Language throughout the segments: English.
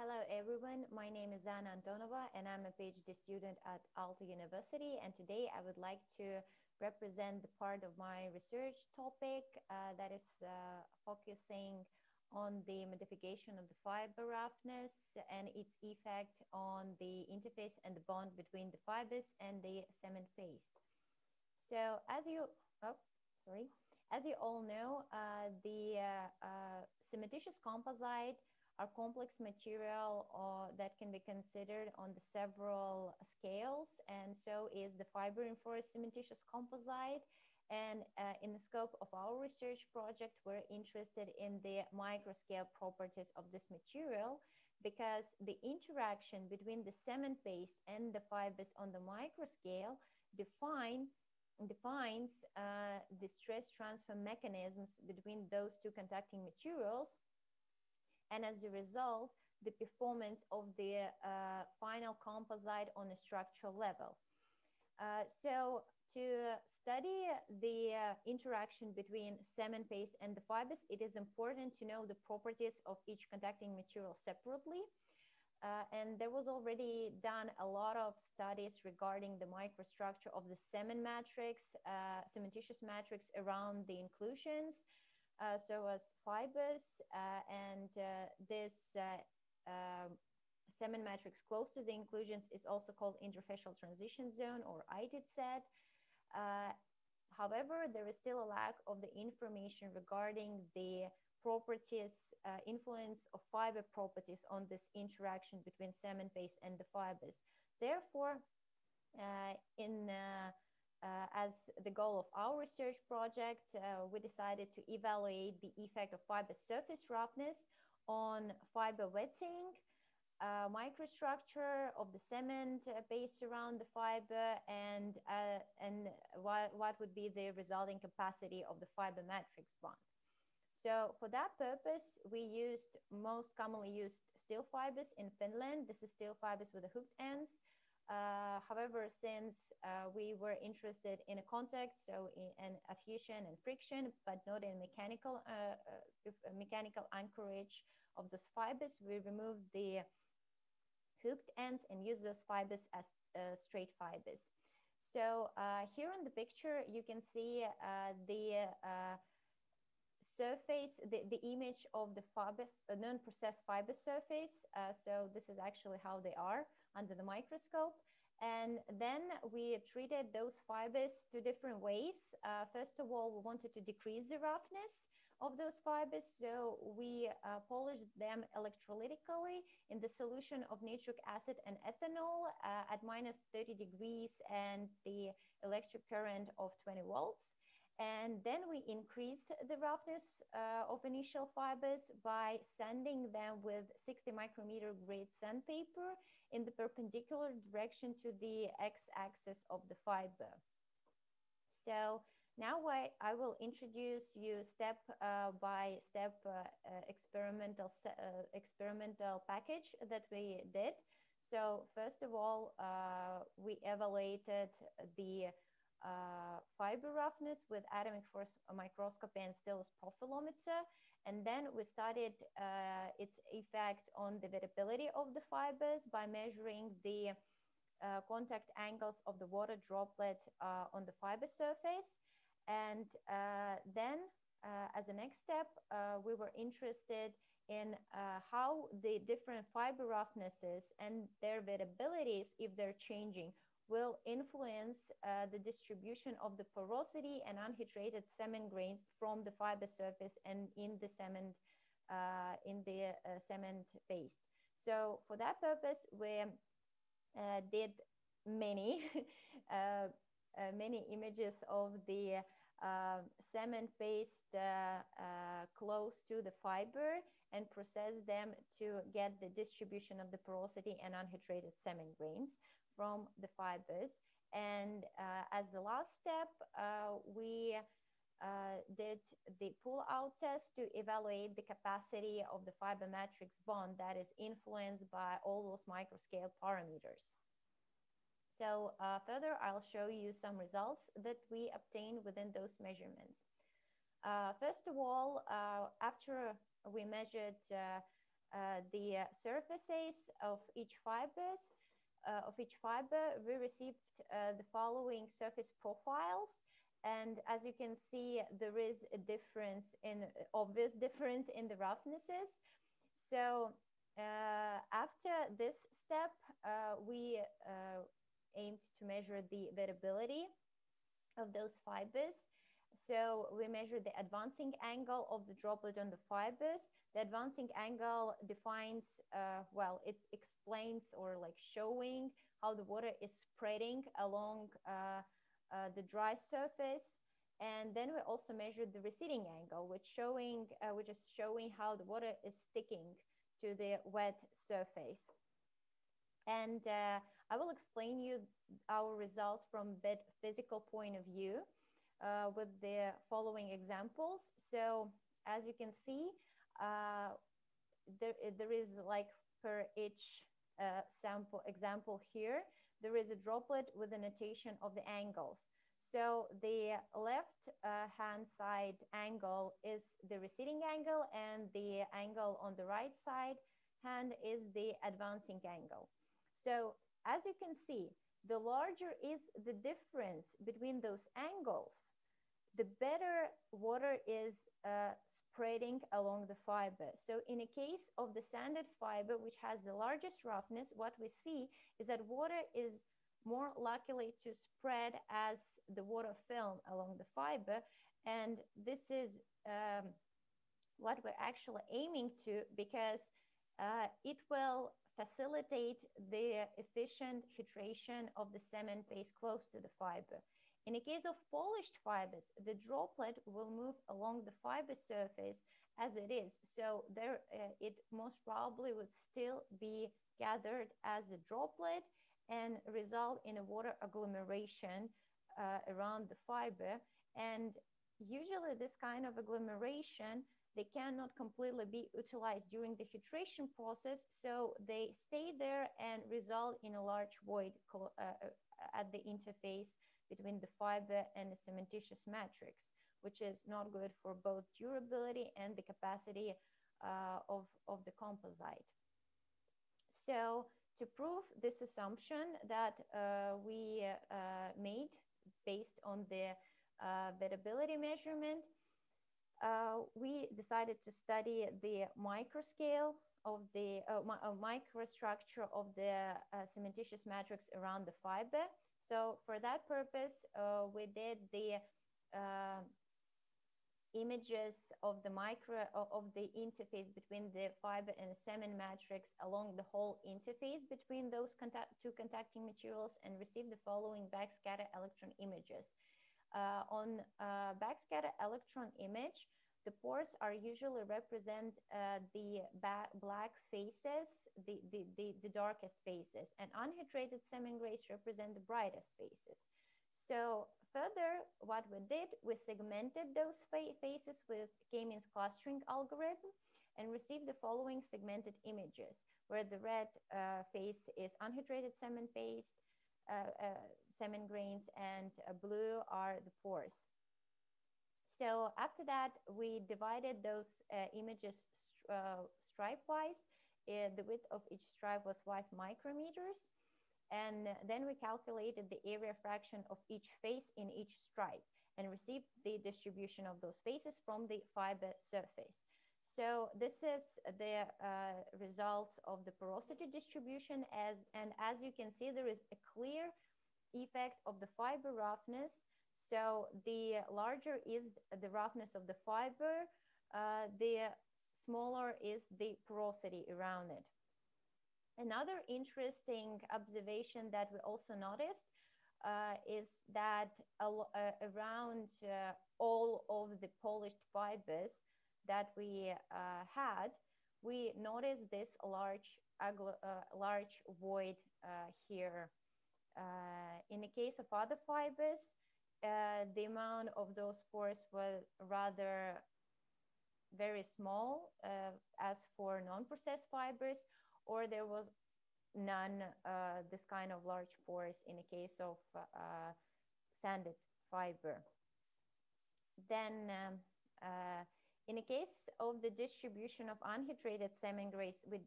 Hello, everyone. My name is Anna Antonova, and I'm a PhD student at Aalto University. And today I would like to represent the part of my research topic uh, that is uh, focusing on the modification of the fiber roughness and its effect on the interface and the bond between the fibers and the cement paste. So as you, oh, sorry, as you all know, uh, the uh, uh, cementitious composite are complex material uh, that can be considered on the several scales, and so is the fiber reinforced cementitious composite. And uh, in the scope of our research project, we're interested in the microscale properties of this material because the interaction between the cement paste and the fibers on the microscale define defines uh, the stress transfer mechanisms between those two contacting materials and as a result, the performance of the uh, final composite on a structural level. Uh, so to study the uh, interaction between cement paste and the fibers, it is important to know the properties of each contacting material separately. Uh, and there was already done a lot of studies regarding the microstructure of the cement matrix, uh, cementitious matrix around the inclusions, so as fibers uh, and uh, this um, cement matrix close to the inclusions is also called interfacial transition zone or ITZ. Uh, however, there is still a lack of the information regarding the properties, uh, influence of fiber properties on this interaction between cement paste and the fibers. Therefore, uh, in uh, as the goal of our research project, uh, we decided to evaluate the effect of fiber surface roughness on fiber wetting, uh, microstructure of the cement uh, based around the fiber, and, uh, and what, what would be the resulting capacity of the fiber matrix bond. So for that purpose, we used most commonly used steel fibers in Finland. This is steel fibers with the hooked ends. Uh, however, since uh, we were interested in a contact, so in adhesion and friction, but not in mechanical uh, uh mechanical anchorage of those fibers, we removed the hooked ends and used those fibers as uh, straight fibers. So uh, here in the picture, you can see the surface, the, the image of the fibers, non-processed fiber surface. so this is actually how they are under the microscope. And then we treated those fibers two different ways. Uh, first of all, we wanted to decrease the roughness of those fibers. So we uh, polished them electrolytically in the solution of nitric acid and ethanol uh, at minus 30 degrees and the electric current of 20 volts. And then we increase the roughness uh, of initial fibers by sanding them with 60 micrometer grade sandpaper in the perpendicular direction to the x-axis of the fiber. So now I, I will introduce you step uh, by step uh, uh, experimental, uh, experimental package that we did. So first of all, uh, we evaluated the uh, fiber roughness with atomic force microscopy and stylus profilometer. And then we studied uh, its effect on the wettability of the fibers by measuring the uh, contact angles of the water droplet uh, on the fiber surface. And uh, then, uh, as a next step, we were interested in how the different fiber roughnesses and their wettabilities, if they're changing, will influence uh, the distribution of the porosity and unhydrated cement grains from the fiber surface and in the cement uh, in the uh, cement paste. So for that purpose, we uh, did many uh, uh, many images of the cement paste close to the fiber and process them to get the distribution of the porosity and unhydrated cement grains from the fibers. And uh, as the last step, uh, we uh, did the pull out test to evaluate the capacity of the fiber matrix bond that is influenced by all those microscale parameters. So uh, further, I'll show you some results that we obtained within those measurements. Uh, first of all, uh, after we measured the surfaces of each fibers of each fiber, we received uh, the following surface profiles. And as you can see, there is a difference in obvious difference in the roughnesses. So uh, after this step, we aimed to measure the wettability of those fibers. So we measured the advancing angle of the droplet on the fibers. The advancing angle defines, uh, well, it explains or like showing how the water is spreading along uh, uh, the dry surface. And then we also measured the receding angle, which showing, uh, which is showing how the water is sticking to the wet surface. And uh, I will explain you our results from that physical point of view uh, with the following examples. So as you can see, uh, there, there is like per each uh, sample example here, there is a droplet with a notation of the angles. So the left uh, hand side angle is the receding angle and the angle on the right side hand is the advancing angle. So as you can see, the larger is the difference between those angles, the better water is uh, spreading along the fiber. So in a case of the sanded fiber, which has the largest roughness, what we see is that water is more likely to spread as the water film along the fiber. And this is um, what we're actually aiming to because uh, it will facilitate the efficient hydration of the cement paste close to the fiber. In the case of polished fibers, the droplet will move along the fiber surface as it is. So there, uh, it most probably would still be gathered as a droplet and result in a water agglomeration uh, around the fiber. And usually this kind of agglomeration they cannot completely be utilized during the hydration process, so they stay there and result in a large void uh, uh, at the interface between the fiber and the cementitious matrix, which is not good for both durability and the capacity uh, of, of the composite. So to prove this assumption that uh, we uh, made based on the uh, wettability measurement, uh, we decided to study the microscale of the uh, mi uh, microstructure of the uh, cementitious matrix around the fiber. So for that purpose, uh, we did the uh, images of the micro of the interface between the fiber and the cement matrix along the whole interface between those contact two contacting materials and received the following backscatter electron images. Uh, on uh, backscatter electron image, the pores are usually represent uh, the black phases, the, the, the, the, darkest phases, and unhydrated cement grains represent the brightest phases. So further, what we did, we segmented those fa phases with K-means clustering algorithm and received the following segmented images, where the red uh, phase is unhydrated cement paste, uh, uh cement grains and uh, blue are the pores. So after that, we divided those uh, images uh, stripe-wise. Uh, the width of each stripe was five micrometers. And then we calculated the area fraction of each phase in each stripe and received the distribution of those phases from the fiber surface. So this is the uh, results of the porosity distribution as, and as you can see, there is a clear effect of the fiber roughness. So the larger is the roughness of the fiber, uh, the smaller is the porosity around it. Another interesting observation that we also noticed uh, is that uh, around uh, all of the polished fibers that we uh, had, we noticed this large, uh, large void here in the case of other fibers, uh, the amount of those pores was rather very small uh, as for non-processed fibers, or there was none uh, this kind of large pores in the case of uh, sanded fiber. Then um, uh, In the case of the distribution of unhydrated cement grains, we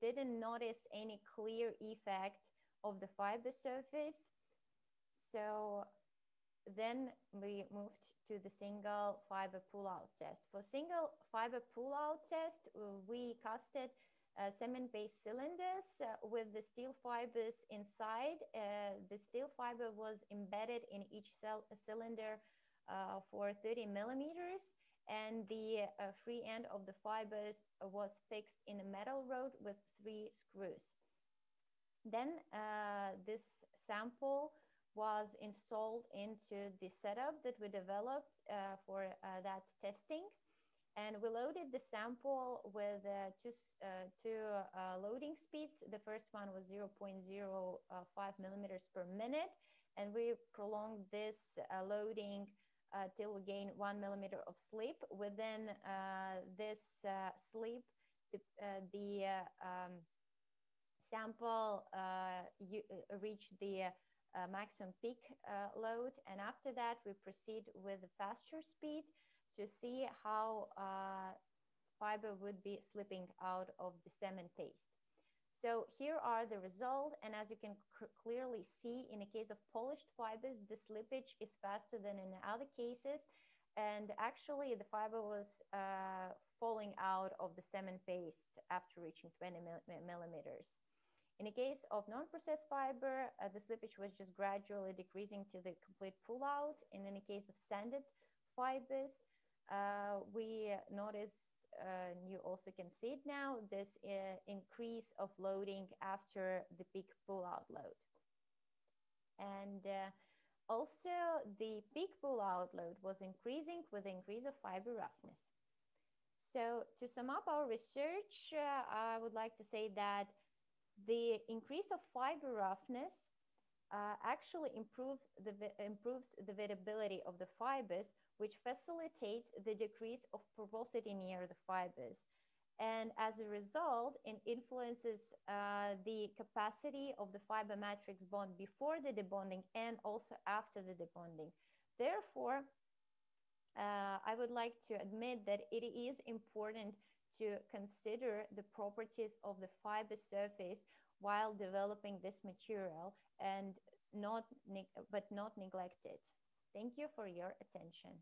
didn't notice any clear effect of the fiber surface. So then we moved to the single fiber pull-out test. For single fiber pull-out test, we casted uh, cement-based cylinders uh, with the steel fibers inside. Uh, the steel fiber was embedded in each cell, cylinder uh, for 30 millimeters and the uh, free end of the fibers was fixed in a metal rod with three screws. Then uh, this sample was installed into the setup that we developed uh, for uh, that testing. And we loaded the sample with uh, two, uh, two uh, loading speeds. The first one was 0.05 millimeters per minute. And we prolonged this loading till we gain one millimeter of slip. Within this slip, the, the um, sample reached the uh, maximum peak uh, load. And after that, we proceed with the faster speed to see how uh, fiber would be slipping out of the cement paste. So here are the results. And as you can clearly see, in the case of polished fibers, the slippage is faster than in other cases. And actually, the fiber was uh, falling out of the cement paste after reaching 20 millimeters. In the case of non-processed fiber, uh, the slippage was just gradually decreasing to the complete pull-out. And in the case of sanded fibers, uh, we noticed, uh, you also can see it now, this uh, increase of loading after the peak pull-out load. And uh, also the peak pull-out load was increasing with the increase of fiber roughness. So to sum up our research, uh, I would like to say that the increase of fiber roughness uh, actually improves the, improves the wettability of the fibers, which facilitates the decrease of porosity near the fibers. And as a result, it influences uh, the capacity of the fiber matrix bond before the debonding and also after the debonding. Therefore, uh, I would like to admit that it is important to consider the properties of the fiber surface while developing this material and not but not neglect it. Thank you for your attention.